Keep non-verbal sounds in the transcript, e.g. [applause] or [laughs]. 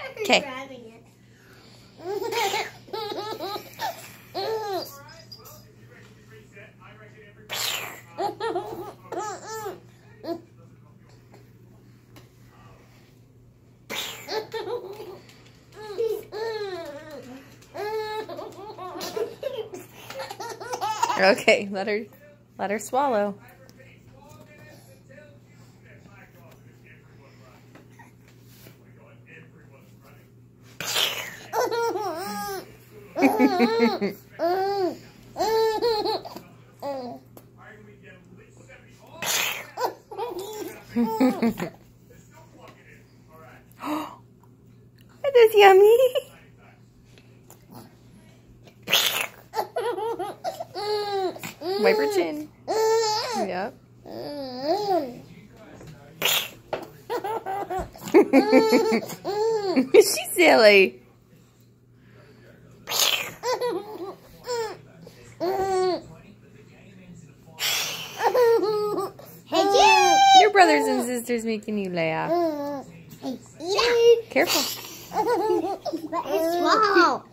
Okay. Okay, let her let her swallow. That is yummy. Wipe her chin. Yep. [laughs] She's silly. Brothers and mm. sisters making you laugh. Mm. Hey, Careful. Let her swallow.